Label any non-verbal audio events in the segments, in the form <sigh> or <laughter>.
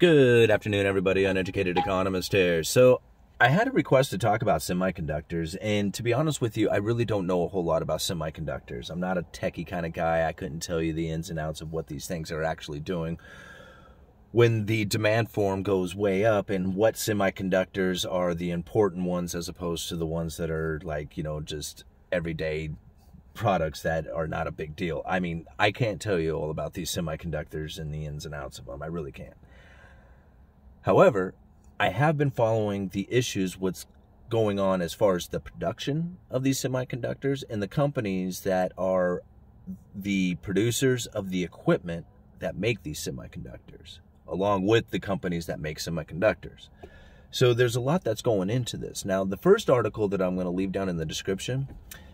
Good afternoon, everybody. Uneducated economist here. So, I had a request to talk about semiconductors, and to be honest with you, I really don't know a whole lot about semiconductors. I'm not a techie kind of guy. I couldn't tell you the ins and outs of what these things are actually doing. When the demand form goes way up, and what semiconductors are the important ones as opposed to the ones that are like, you know, just everyday products that are not a big deal. I mean, I can't tell you all about these semiconductors and the ins and outs of them. I really can't. However, I have been following the issues, what's going on as far as the production of these semiconductors and the companies that are the producers of the equipment that make these semiconductors, along with the companies that make semiconductors. So there's a lot that's going into this. Now, the first article that I'm going to leave down in the description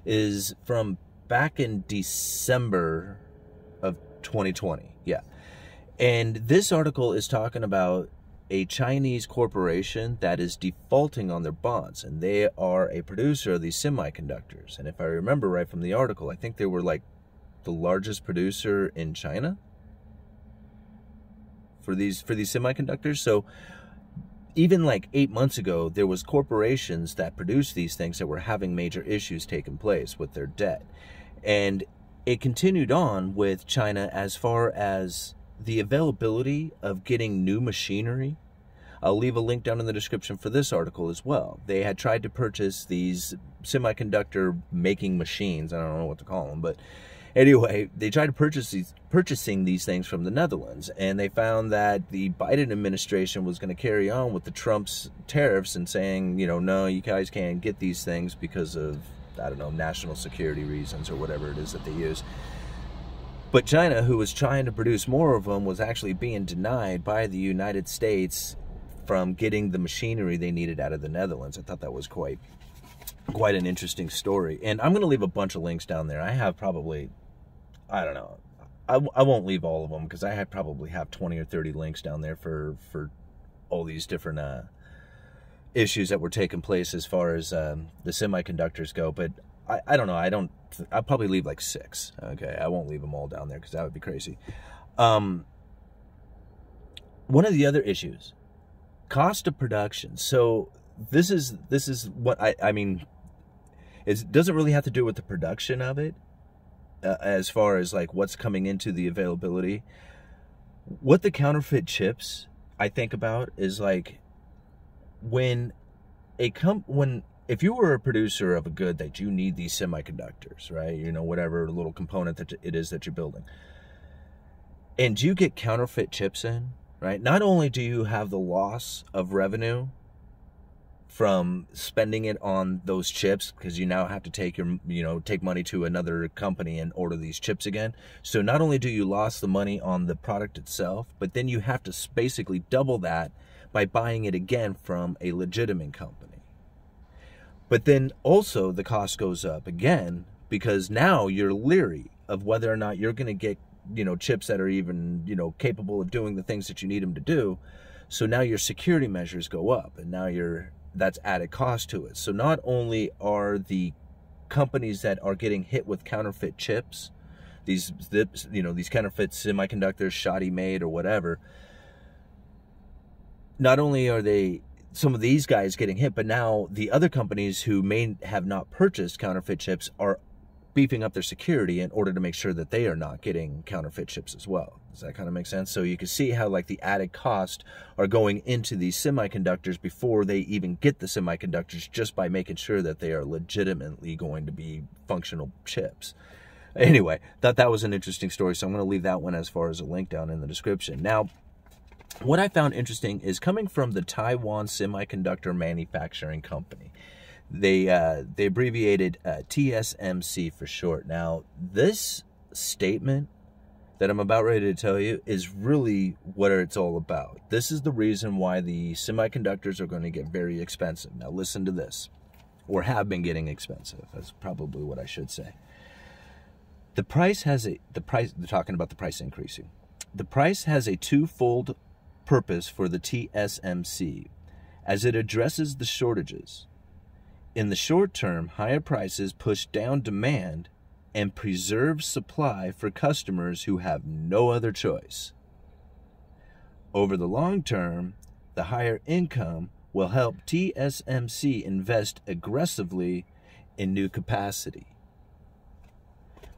is from back in December of 2020. Yeah. And this article is talking about a Chinese corporation that is defaulting on their bonds, and they are a producer of these semiconductors. And if I remember right from the article, I think they were like the largest producer in China for these for these semiconductors. So even like eight months ago, there was corporations that produced these things that were having major issues taking place with their debt, and it continued on with China as far as the availability of getting new machinery. I'll leave a link down in the description for this article as well. They had tried to purchase these semiconductor making machines. I don't know what to call them, but anyway, they tried to purchase these purchasing these things from the Netherlands, and they found that the Biden administration was going to carry on with the Trump's tariffs and saying, you know, no, you guys can't get these things because of I don't know national security reasons or whatever it is that they use. But China, who was trying to produce more of them, was actually being denied by the United States from getting the machinery they needed out of the Netherlands. I thought that was quite quite an interesting story. And I'm going to leave a bunch of links down there. I have probably, I don't know, I, I won't leave all of them because I have probably have 20 or 30 links down there for, for all these different uh, issues that were taking place as far as um, the semiconductors go. But I, I don't know. I don't. I'll probably leave like six. Okay, I won't leave them all down there because that would be crazy. Um, one of the other issues, cost of production. So this is this is what I I mean. It doesn't really have to do with the production of it, uh, as far as like what's coming into the availability. What the counterfeit chips I think about is like when a comp when if you were a producer of a good that you need these semiconductors, right? You know, whatever little component that it is that you're building, and you get counterfeit chips in, right? Not only do you have the loss of revenue from spending it on those chips because you now have to take your you know take money to another company and order these chips again so not only do you lose the money on the product itself but then you have to basically double that by buying it again from a legitimate company but then also the cost goes up again because now you're leery of whether or not you're going to get, you know, chips that are even, you know, capable of doing the things that you need them to do. So now your security measures go up and now you're that's added cost to it. So not only are the companies that are getting hit with counterfeit chips, these you know, these counterfeit semiconductors, shoddy made or whatever, not only are they some of these guys getting hit, but now the other companies who may have not purchased counterfeit chips are beefing up their security in order to make sure that they are not getting counterfeit chips as well. Does that kind of make sense? So you can see how like the added cost are going into these semiconductors before they even get the semiconductors just by making sure that they are legitimately going to be functional chips. Anyway, thought that was an interesting story, so I'm going to leave that one as far as a link down in the description. Now, what I found interesting is coming from the Taiwan Semiconductor Manufacturing Company. They uh, they abbreviated uh, TSMC for short. Now, this statement that I'm about ready to tell you is really what it's all about. This is the reason why the semiconductors are going to get very expensive. Now, listen to this, or have been getting expensive. That's probably what I should say. The price has a the price. They're talking about the price increasing. The price has a twofold purpose for the TSMC, as it addresses the shortages. In the short term, higher prices push down demand and preserve supply for customers who have no other choice. Over the long term, the higher income will help TSMC invest aggressively in new capacity.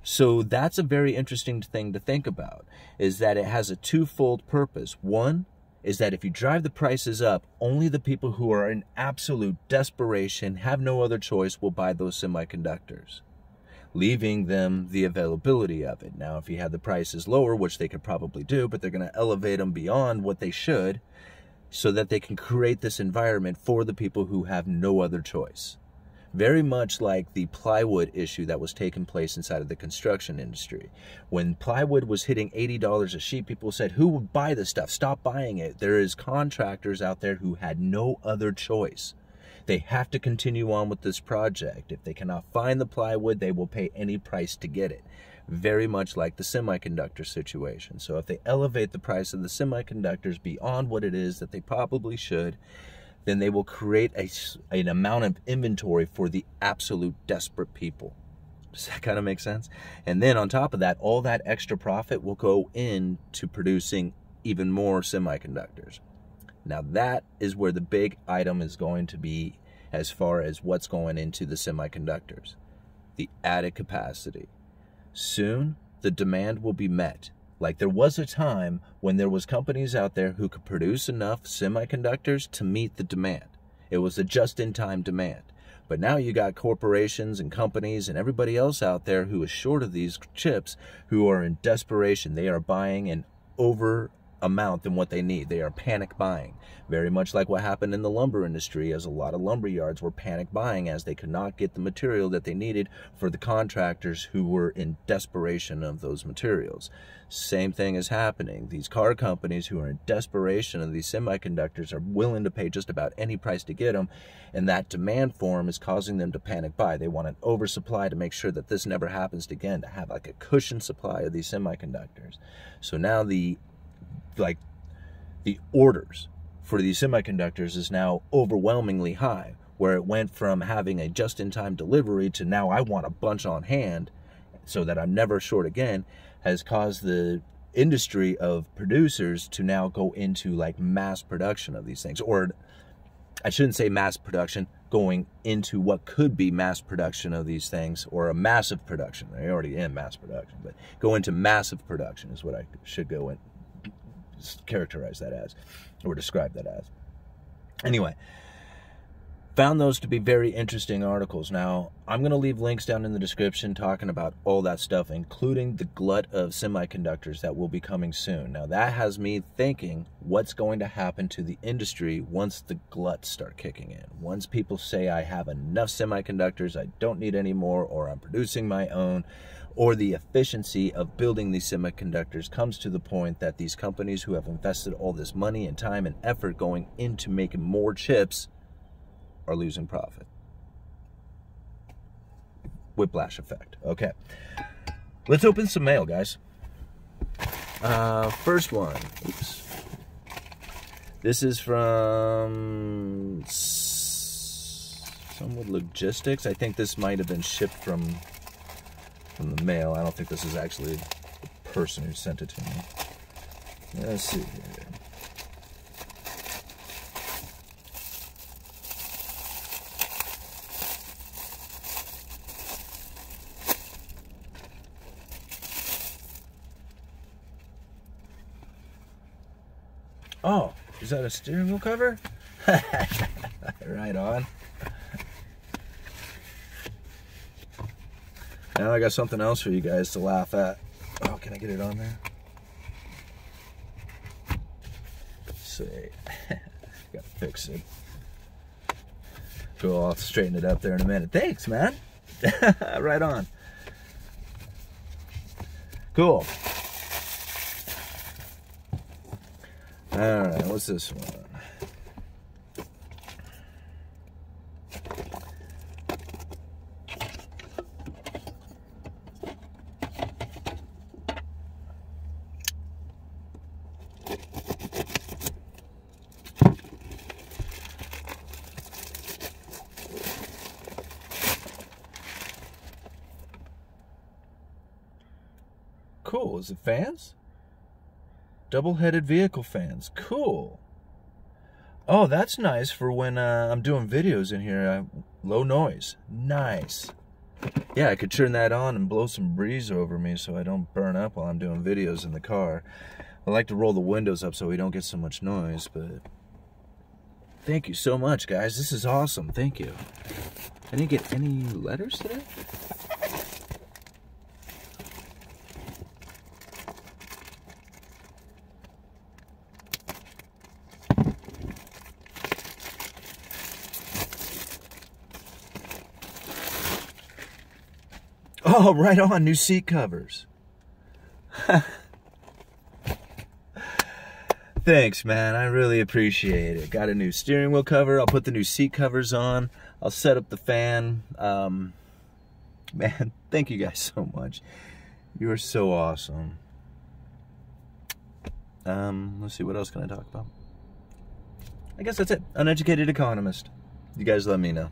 So that's a very interesting thing to think about is that it has a twofold purpose. One is that if you drive the prices up, only the people who are in absolute desperation, have no other choice, will buy those semiconductors, leaving them the availability of it. Now, if you had the prices lower, which they could probably do, but they're going to elevate them beyond what they should so that they can create this environment for the people who have no other choice very much like the plywood issue that was taking place inside of the construction industry. When plywood was hitting $80 a sheet, people said, who would buy this stuff? Stop buying it. There is contractors out there who had no other choice. They have to continue on with this project. If they cannot find the plywood, they will pay any price to get it. Very much like the semiconductor situation. So if they elevate the price of the semiconductors beyond what it is that they probably should, then they will create a, an amount of inventory for the absolute desperate people. Does that kind of make sense? And then on top of that, all that extra profit will go into producing even more semiconductors. Now, that is where the big item is going to be as far as what's going into the semiconductors the added capacity. Soon, the demand will be met like there was a time when there was companies out there who could produce enough semiconductors to meet the demand. It was a just-in-time demand. But now you got corporations and companies and everybody else out there who is short of these chips who are in desperation. They are buying an over amount than what they need. They are panic buying. Very much like what happened in the lumber industry, as a lot of lumber yards were panic buying as they could not get the material that they needed for the contractors who were in desperation of those materials. Same thing is happening. These car companies who are in desperation of these semiconductors are willing to pay just about any price to get them, and that demand form is causing them to panic buy. They want an oversupply to make sure that this never happens again, to have like a cushion supply of these semiconductors. So now the like the orders for these semiconductors is now overwhelmingly high where it went from having a just-in-time delivery to now I want a bunch on hand so that I'm never short again has caused the industry of producers to now go into like mass production of these things or I shouldn't say mass production going into what could be mass production of these things or a massive production. They're already in mass production but go into massive production is what I should go in characterize that as or describe that as. Anyway, found those to be very interesting articles. Now, I'm going to leave links down in the description talking about all that stuff, including the glut of semiconductors that will be coming soon. Now, that has me thinking what's going to happen to the industry once the gluts start kicking in. Once people say, I have enough semiconductors, I don't need any more, or I'm producing my own or the efficiency of building these semiconductors comes to the point that these companies who have invested all this money and time and effort going into making more chips are losing profit. Whiplash effect. Okay. Let's open some mail, guys. Uh, first one. Oops. This is from Someone Logistics. I think this might have been shipped from from the mail. I don't think this is actually the person who sent it to me. Let's see here. Oh, is that a steering wheel cover? <laughs> right on. Now I got something else for you guys to laugh at. Oh, can I get it on there? see. <laughs> Gotta fix it. Cool, I'll straighten it up there in a minute. Thanks, man. <laughs> right on. Cool. All right, what's this one? Cool. Is it fans? Double-headed vehicle fans. Cool. Oh, that's nice for when uh, I'm doing videos in here. Uh, low noise. Nice. Yeah, I could turn that on and blow some breeze over me so I don't burn up while I'm doing videos in the car. I like to roll the windows up so we don't get so much noise, but... Thank you so much, guys. This is awesome. Thank you. I didn't get any letters today? Oh, <laughs> right on. New seat covers. <laughs> Thanks, man. I really appreciate it. Got a new steering wheel cover. I'll put the new seat covers on. I'll set up the fan. Um, <laughs> man, thank you guys so much. You are so awesome. Um, let's see, what else can I talk about? I guess that's it. Uneducated economist. You guys let me know.